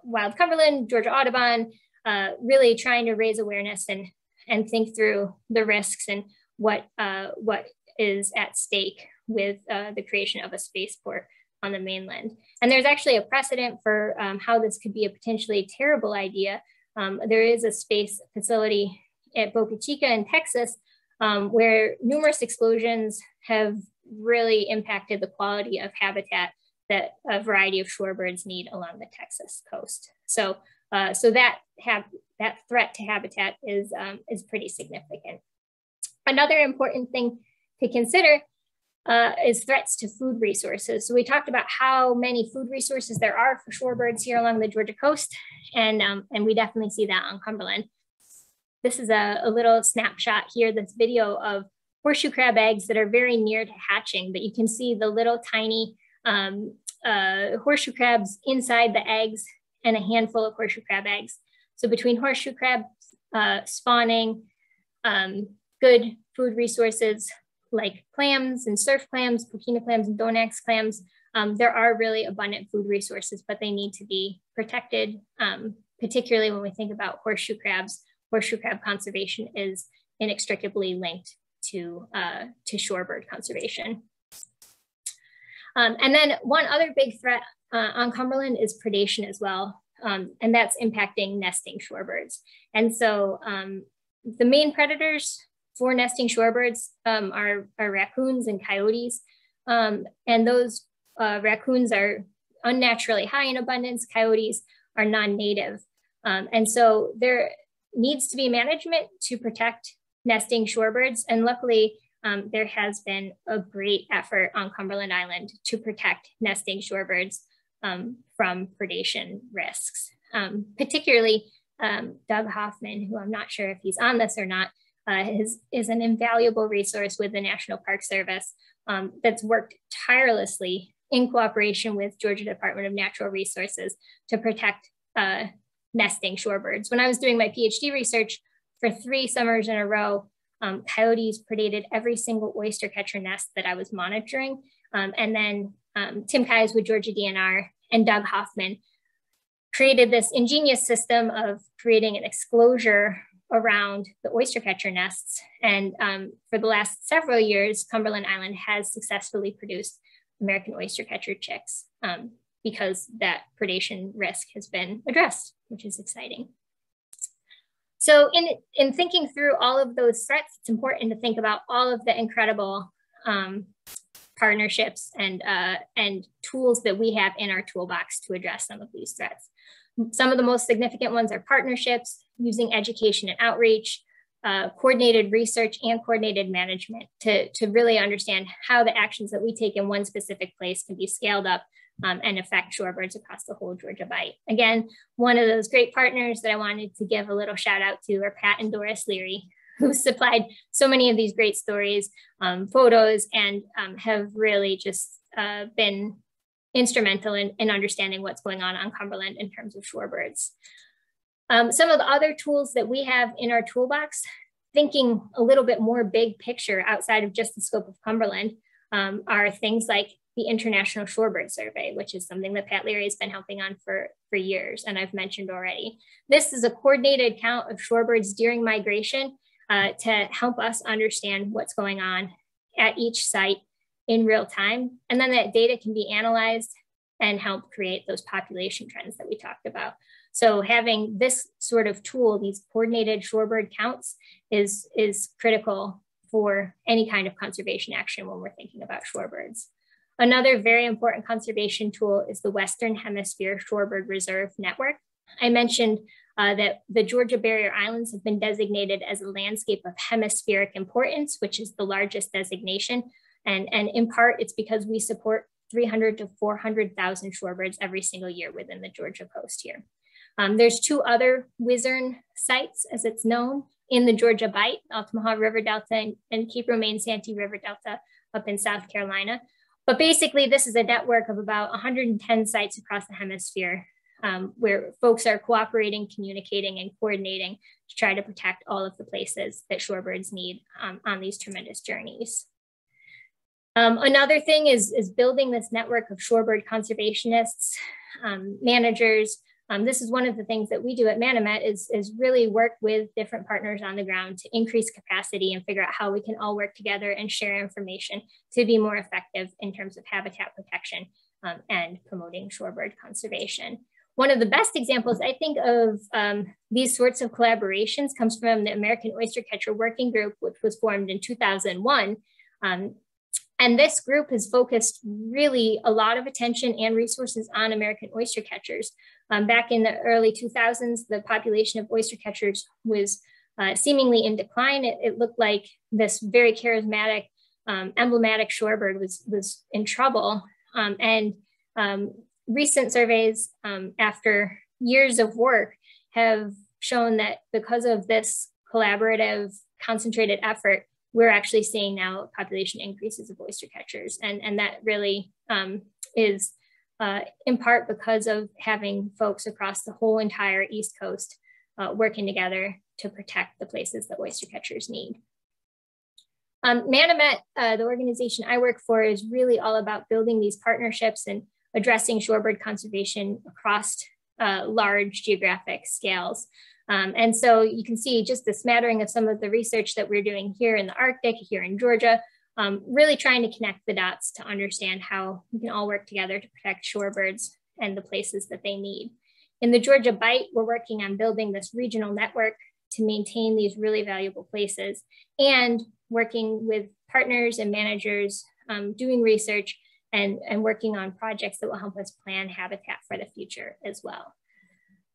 Wild Cumberland, Georgia Audubon, uh, really trying to raise awareness and, and think through the risks and what, uh, what is at stake with uh, the creation of a spaceport on the mainland. And there's actually a precedent for um, how this could be a potentially terrible idea. Um, there is a space facility at Boca Chica in Texas um, where numerous explosions have really impacted the quality of habitat that a variety of shorebirds need along the Texas coast. So, uh, so that have that threat to habitat is um, is pretty significant. Another important thing to consider uh, is threats to food resources. So we talked about how many food resources there are for shorebirds here along the Georgia coast, and, um, and we definitely see that on Cumberland. This is a, a little snapshot here, this video of horseshoe crab eggs that are very near to hatching, but you can see the little tiny um, uh, horseshoe crabs inside the eggs and a handful of horseshoe crab eggs. So between horseshoe crabs uh, spawning, um, good food resources, like clams and surf clams, coquina clams and Donax clams, um, there are really abundant food resources, but they need to be protected, um, particularly when we think about horseshoe crabs. Horseshoe crab conservation is inextricably linked to, uh, to shorebird conservation. Um, and then one other big threat uh, on Cumberland is predation as well, um, and that's impacting nesting shorebirds. And so um, the main predators for nesting shorebirds um, are, are raccoons and coyotes. Um, and those uh, raccoons are unnaturally high in abundance. Coyotes are non-native. Um, and so there needs to be management to protect nesting shorebirds. And luckily, um, there has been a great effort on Cumberland Island to protect nesting shorebirds um, from predation risks. Um, particularly Doug Hoffman, who I'm not sure if he's on this or not, uh, is, is an invaluable resource with the National Park Service um, that's worked tirelessly in cooperation with Georgia Department of Natural Resources to protect uh, nesting shorebirds. When I was doing my PhD research for three summers in a row, um, coyotes predated every single oyster catcher nest that I was monitoring. Um, and then um, Tim Keyes with Georgia DNR and Doug Hoffman created this ingenious system of creating an exclosure around the oyster catcher nests. And um, for the last several years, Cumberland Island has successfully produced American oyster catcher chicks um, because that predation risk has been addressed, which is exciting. So in, in thinking through all of those threats, it's important to think about all of the incredible um, partnerships and, uh, and tools that we have in our toolbox to address some of these threats. Some of the most significant ones are partnerships, using education and outreach, uh, coordinated research and coordinated management to, to really understand how the actions that we take in one specific place can be scaled up um, and affect shorebirds across the whole Georgia Bight. Again, one of those great partners that I wanted to give a little shout out to are Pat and Doris Leary, who supplied so many of these great stories, um, photos, and um, have really just uh, been instrumental in, in understanding what's going on on Cumberland in terms of shorebirds. Um, some of the other tools that we have in our toolbox, thinking a little bit more big picture outside of just the scope of Cumberland, um, are things like the International Shorebird Survey, which is something that Pat Leary has been helping on for, for years, and I've mentioned already. This is a coordinated count of shorebirds during migration uh, to help us understand what's going on at each site in real time. And then that data can be analyzed and help create those population trends that we talked about. So having this sort of tool, these coordinated shorebird counts is, is critical for any kind of conservation action when we're thinking about shorebirds. Another very important conservation tool is the Western Hemisphere Shorebird Reserve Network. I mentioned uh, that the Georgia Barrier Islands have been designated as a landscape of hemispheric importance, which is the largest designation. And, and in part, it's because we support 300 to 400,000 shorebirds every single year within the Georgia coast here. Um, there's two other WHSRN sites, as it's known, in the Georgia Bight, Altamaha River Delta and, and Cape Romain Santee River Delta up in South Carolina. But basically, this is a network of about 110 sites across the hemisphere um, where folks are cooperating, communicating, and coordinating to try to protect all of the places that shorebirds need um, on these tremendous journeys. Um, another thing is, is building this network of shorebird conservationists, um, managers. Um, this is one of the things that we do at Manomet is, is really work with different partners on the ground to increase capacity and figure out how we can all work together and share information to be more effective in terms of habitat protection um, and promoting shorebird conservation. One of the best examples, I think, of um, these sorts of collaborations comes from the American Oystercatcher Working Group, which was formed in 2001. Um, and this group has focused really a lot of attention and resources on American oyster catchers. Um, back in the early 2000s, the population of oyster catchers was uh, seemingly in decline. It, it, looked like this very charismatic, um, emblematic shorebird was, was in trouble. Um, and um, recent surveys um, after years of work have shown that because of this collaborative, concentrated effort, we're actually seeing now population increases of oyster catchers. And, and that really um, is uh, in part because of having folks across the whole entire East Coast uh, working together to protect the places that oyster catchers need. Um, Manomet, uh, the organization I work for, is really all about building these partnerships and addressing shorebird conservation across uh, large geographic scales. Um, and so you can see just the smattering of some of the research that we're doing here in the Arctic, here in Georgia, um, really trying to connect the dots to understand how we can all work together to protect shorebirds and the places that they need. In the Georgia Bight, we're working on building this regional network to maintain these really valuable places and working with partners and managers um, doing research and, and working on projects that will help us plan habitat for the future as well.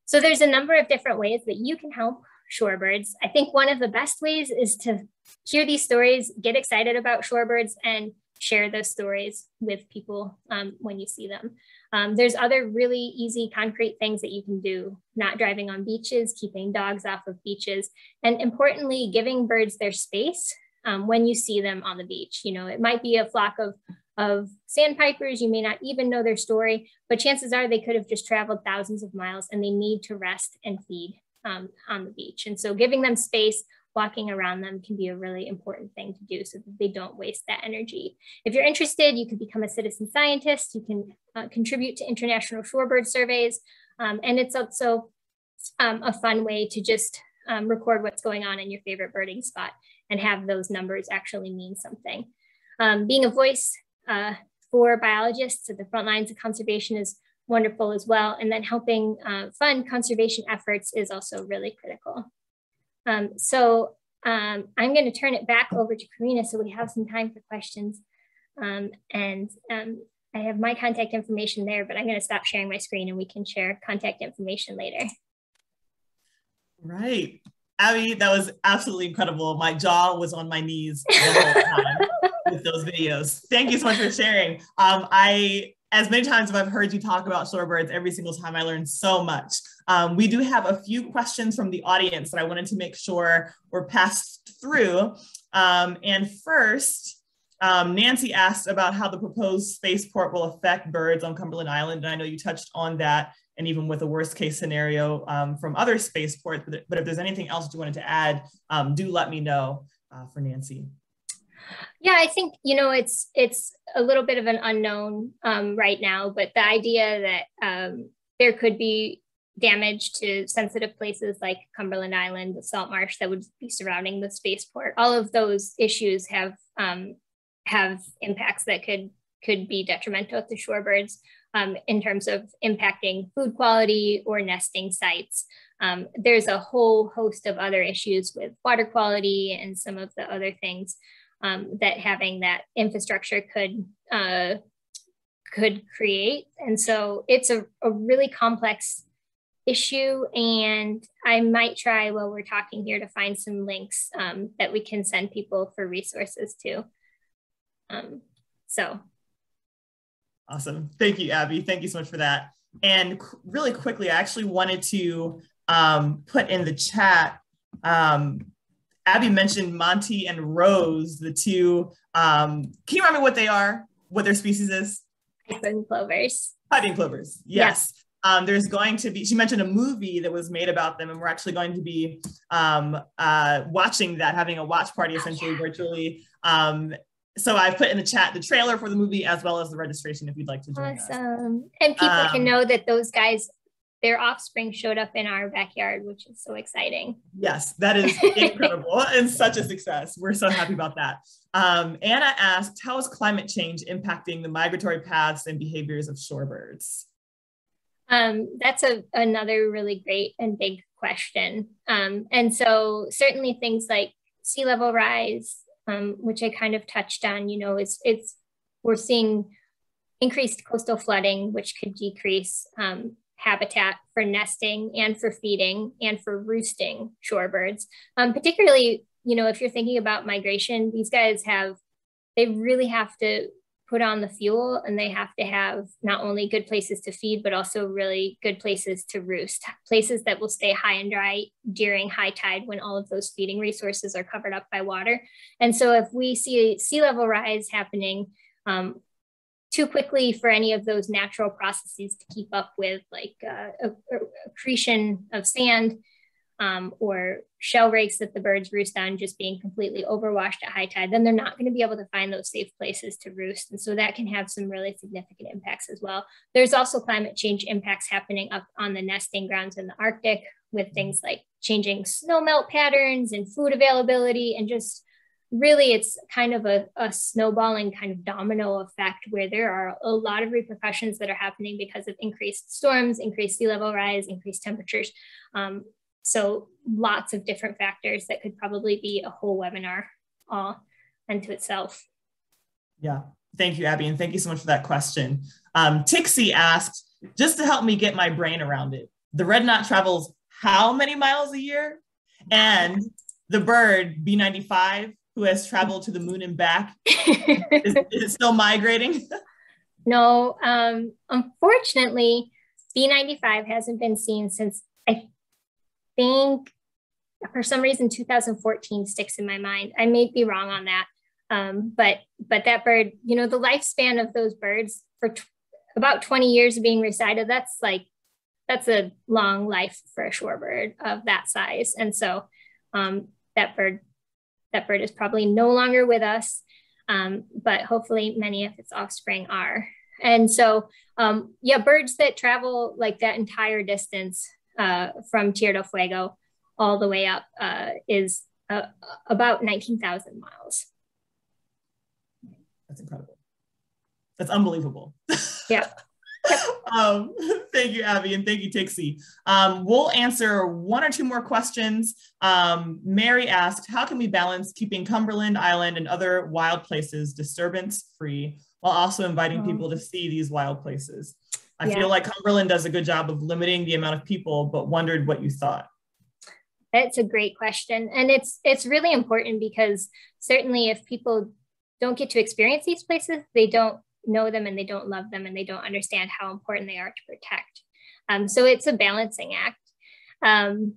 So there's a number of different ways that you can help shorebirds. I think one of the best ways is to hear these stories, get excited about shorebirds and share those stories with people um, when you see them. Um, there's other really easy, concrete things that you can do, not driving on beaches, keeping dogs off of beaches, and importantly, giving birds their space um, when you see them on the beach. You know, it might be a flock of of sandpipers. You may not even know their story, but chances are they could have just traveled thousands of miles and they need to rest and feed um, on the beach. And so giving them space, walking around them can be a really important thing to do so that they don't waste that energy. If you're interested, you can become a citizen scientist. You can uh, contribute to international shorebird surveys. Um, and it's also um, a fun way to just um, record what's going on in your favorite birding spot and have those numbers actually mean something. Um, being a voice uh, for biologists at the front lines of conservation is wonderful as well. And then helping uh, fund conservation efforts is also really critical. Um, so um, I'm going to turn it back over to Karina so we have some time for questions. Um, and um, I have my contact information there, but I'm going to stop sharing my screen and we can share contact information later. Right. Abby, that was absolutely incredible. My jaw was on my knees the whole time with those videos. Thank you so much for sharing. Um, I, as many times as I've heard you talk about shorebirds, every single time I learned so much. Um, we do have a few questions from the audience that I wanted to make sure were passed through. Um, and first, um, Nancy asked about how the proposed spaceport will affect birds on Cumberland Island. And I know you touched on that and even with a worst case scenario um, from other spaceports. But, but if there's anything else you wanted to add, um, do let me know uh, for Nancy. Yeah, I think you know it's it's a little bit of an unknown um, right now, but the idea that um, there could be damage to sensitive places like Cumberland Island, the salt marsh that would be surrounding the spaceport, all of those issues have um, have impacts that could could be detrimental to shorebirds um, in terms of impacting food quality or nesting sites. Um, there's a whole host of other issues with water quality and some of the other things um, that having that infrastructure could uh, could create. And so it's a, a really complex issue. And I might try while we're talking here to find some links um, that we can send people for resources to. Um, so. Awesome. Thank you, Abby. Thank you so much for that. And really quickly, I actually wanted to um, put in the chat. Um, Abby mentioned Monty and Rose, the two. Um, can you remember what they are? What their species is? Piping plovers. Piping plovers. Yes. Um, there's going to be, she mentioned a movie that was made about them, and we're actually going to be um, uh, watching that, having a watch party essentially oh, yeah. virtually. Um, so I've put in the chat the trailer for the movie as well as the registration if you'd like to join awesome. us. And people can um, know that those guys their offspring showed up in our backyard, which is so exciting. Yes, that is incredible and such a success. We're so happy about that. Um, Anna asked, how is climate change impacting the migratory paths and behaviors of shorebirds? Um, that's a, another really great and big question. Um, and so certainly things like sea level rise, um, which I kind of touched on, you know, it's, it's we're seeing increased coastal flooding, which could decrease um, habitat for nesting and for feeding and for roosting shorebirds. Um, particularly, you know, if you're thinking about migration, these guys have, they really have to put on the fuel and they have to have not only good places to feed, but also really good places to roost, places that will stay high and dry during high tide when all of those feeding resources are covered up by water. And so if we see sea level rise happening, um, too quickly for any of those natural processes to keep up with like uh, accretion of sand um, or shell rakes that the birds roost on just being completely overwashed at high tide, then they're not going to be able to find those safe places to roost. And so that can have some really significant impacts as well. There's also climate change impacts happening up on the nesting grounds in the Arctic with things like changing snow melt patterns and food availability and just really it's kind of a, a snowballing kind of domino effect where there are a lot of repercussions that are happening because of increased storms, increased sea level rise, increased temperatures. Um, so lots of different factors that could probably be a whole webinar all unto itself. Yeah, thank you, Abby, and thank you so much for that question. Um, Tixie asked, just to help me get my brain around it, the red knot travels how many miles a year? And the bird B95 who has traveled to the moon and back? is, is, it still migrating? no, um, unfortunately, B95 hasn't been seen since I think for some reason 2014 sticks in my mind. I may be wrong on that. Um, but but that bird, you know, the lifespan of those birds for t- about 20 years of being resighted, that's like that's a long life for a shorebird of that size. And so um, that bird that bird is probably no longer with us, um, but hopefully many of its offspring are. And so, um, yeah, birds that travel like that entire distance uh, from Tierra del Fuego all the way up uh, is uh, about 19,000 miles. That's incredible. That's unbelievable. Yeah. um, thank you, Abby, and thank you, Tixie. Um, we'll answer one or two more questions. Um, Mary asked, how can we balance keeping Cumberland Island and other wild places disturbance free while also inviting oh. people to see these wild places? I yeah. feel like Cumberland does a good job of limiting the amount of people, but wondered what you thought. That's a great question. And it's it's really important because certainly if people don't get to experience these places, they don't know them and they don't love them and they don't understand how important they are to protect. Um, so it's a balancing act. Um,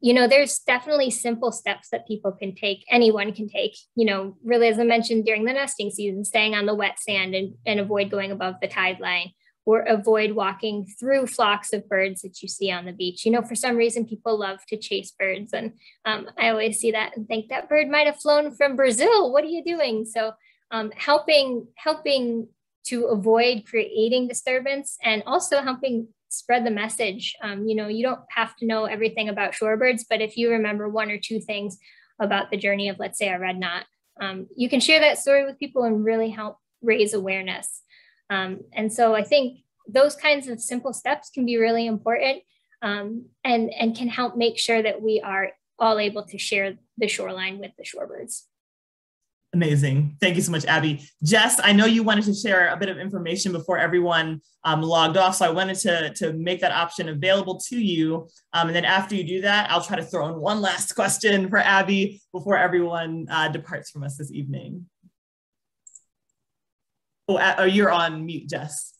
you know, there's definitely simple steps that people can take, anyone can take, you know, really, as I mentioned during the nesting season, staying on the wet sand and, and avoid going above the tide line or avoid walking through flocks of birds that you see on the beach. You know, for some reason, people love to chase birds. And um, I always see that and think that bird might have flown from Brazil. What are you doing? So um, helping, helping to avoid creating disturbance and also helping spread the message. Um, you know, you don't have to know everything about shorebirds, but if you remember one or two things about the journey of, let's say, a red knot, um, you can share that story with people and really help raise awareness. Um, and so I think those kinds of simple steps can be really important um, and, and can help make sure that we are all able to share the shoreline with the shorebirds. Amazing. Thank you so much, Abby. Jess, I know you wanted to share a bit of information before everyone um, logged off, so I wanted to, to make that option available to you. Um, and then after you do that, I'll try to throw in one last question for Abby before everyone uh, departs from us this evening. Oh, uh, you're on mute, Jess.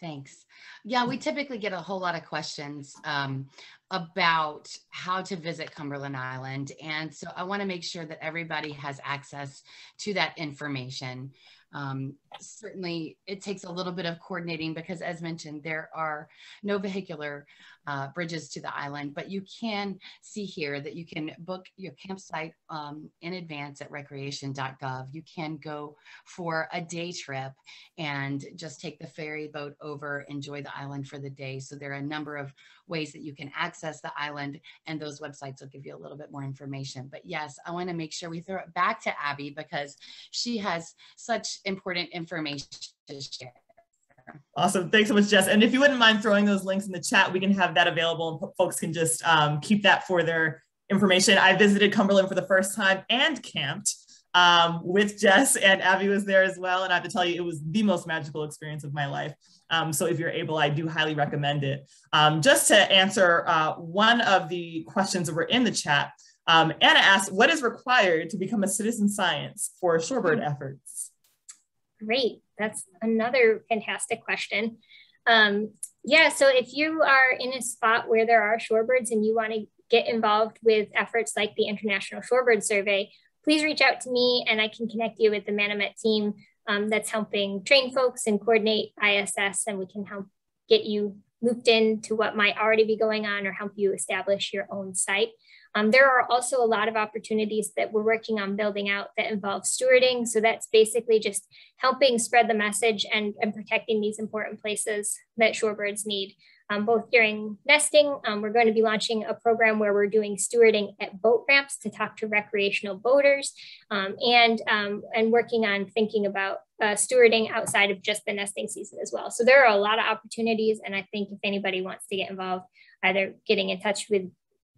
Thanks. Yeah, we typically get a whole lot of questions um, about how to visit Cumberland Island. And so I want to make sure that everybody has access to that information. Um, certainly, it takes a little bit of coordinating because, as mentioned, there are no vehicular uh, bridges to the island, but you can see here that you can book your campsite um, in advance at recreation.gov. You can go for a day trip and just take the ferry boat over, enjoy the island for the day. So there are a number of ways that you can access the island and those websites will give you a little bit more information. But yes, I wanna make sure we throw it back to Abby because she has such important information to share. Awesome. Thanks so much, Jess. And if you wouldn't mind throwing those links in the chat, we can have that available and folks can just um, keep that for their information. I visited Cumberland for the first time and camped um, with Jess and Abby was there as well. And I have to tell you, it was the most magical experience of my life. Um, so if you're able, I do highly recommend it. Um, just to answer uh, one of the questions that were in the chat, um, Anna asked, what is required to become a citizen science for shorebird efforts? Great, that's another fantastic question. Um, yeah, so if you are in a spot where there are shorebirds and you want to get involved with efforts like the International Shorebird Survey, please reach out to me and I can connect you with the Manomet team um, that's helping train folks and coordinate ISS and we can help get you looped into what might already be going on or help you establish your own site. Um, there are also a lot of opportunities that we're working on building out that involve stewarding. So that's basically just helping spread the message and, and protecting these important places that shorebirds need. Um, both during nesting, um, we're going to be launching a program where we're doing stewarding at boat ramps to talk to recreational boaters um, and, um, and working on thinking about uh, stewarding outside of just the nesting season as well. So there are a lot of opportunities. And I think if anybody wants to get involved, either getting in touch with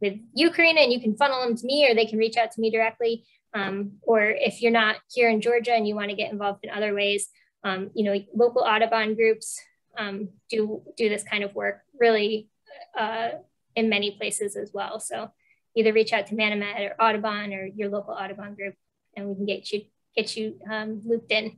with Karina, and you can funnel them to me or they can reach out to me directly. Um, or if you're not here in Georgia and you want to get involved in other ways, um, you know, local Audubon groups um, do, do this kind of work really uh, in many places as well. So either reach out to Manomet or Audubon or your local Audubon group and we can get you, get you um, looped in.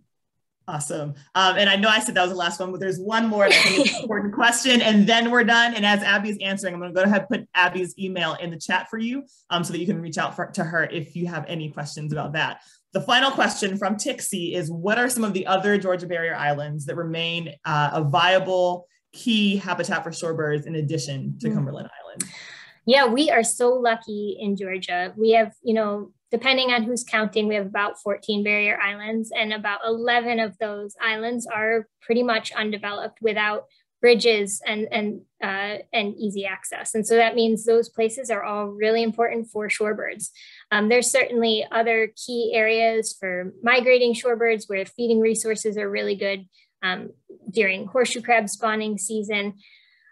Awesome. Um, and I know I said that was the last one, but there's one more important question, and then we're done. And as Abby's answering, I'm going to go ahead and put Abby's email in the chat for you um, so that you can reach out for, to her if you have any questions about that. The final question from Tixie is What are some of the other Georgia Barrier Islands that remain uh, a viable key habitat for shorebirds in addition to mm. Cumberland Island? Yeah, we are so lucky in Georgia. We have, you know, depending on who's counting, we have about 14 barrier islands, and about 11 of those islands are pretty much undeveloped without bridges and and uh, and easy access. And so that means those places are all really important for shorebirds. Um, there's certainly other key areas for migrating shorebirds where feeding resources are really good um, during horseshoe crab spawning season.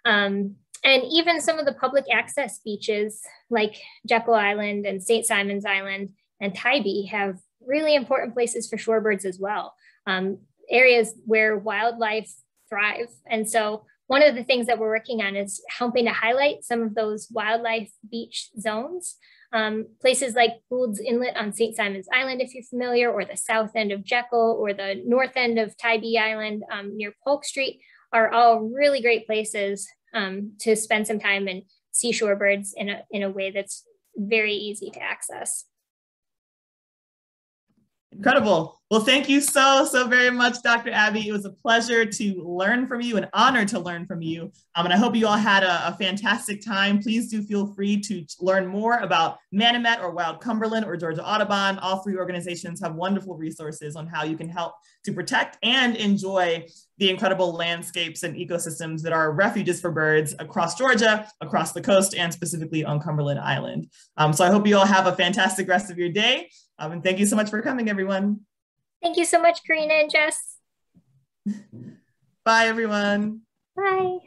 Um, and even some of the public access beaches like Jekyll Island and St. Simon's Island and Tybee have really important places for shorebirds as well, um, areas where wildlife thrive. And so one of the things that we're working on is helping to highlight some of those wildlife beach zones. Um, places like Gould's Inlet on St. Simon's Island, if you're familiar, or the south end of Jekyll, or the north end of Tybee Island um, near Polk Street are all really great places um, to spend some time and see shorebirds in a, in a way that's very easy to access. Incredible. Well, thank you so, so very much, Dr. Abby. It was a pleasure to learn from you, an honor to learn from you. Um, and I hope you all had a, a, fantastic time. Please do feel free to learn more about Manomet or Wild Cumberland or Georgia Audubon. All three organizations have wonderful resources on how you can help to protect and enjoy the incredible landscapes and ecosystems that are refuges for birds across Georgia, across the coast, and specifically on Cumberland Island. Um, so I hope you all have a fantastic rest of your day. Um, and thank you so much for coming, everyone. Thank you so much, Karina and Jess. Bye, everyone. Bye.